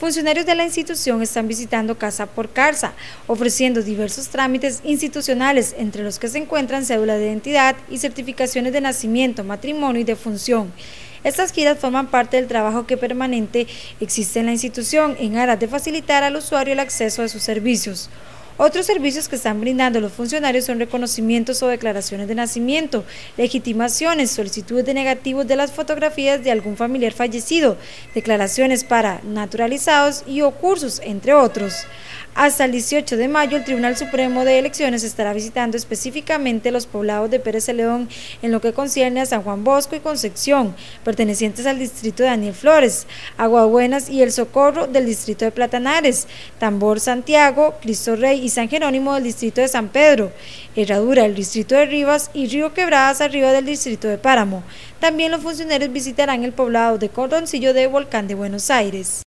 Funcionarios de la institución están visitando casa por casa, ofreciendo diversos trámites institucionales, entre los que se encuentran cédula de identidad y certificaciones de nacimiento, matrimonio y defunción. Estas giras forman parte del trabajo que permanente existe en la institución en aras de facilitar al usuario el acceso a sus servicios. Otros servicios que están brindando los funcionarios son reconocimientos o declaraciones de nacimiento, legitimaciones, solicitudes de negativos de las fotografías de algún familiar fallecido, declaraciones para naturalizados y o cursos, entre otros. Hasta el 18 de mayo, el Tribunal Supremo de Elecciones estará visitando específicamente los poblados de Pérez León en lo que concierne a San Juan Bosco y Concepción, pertenecientes al distrito de Daniel Flores, Aguabuenas y El Socorro del distrito de Platanares, Tambor Santiago, Cristo Rey San Jerónimo del distrito de San Pedro, Herradura del distrito de Rivas y Río Quebradas arriba del distrito de Páramo. También los funcionarios visitarán el poblado de Cordoncillo de Volcán de Buenos Aires.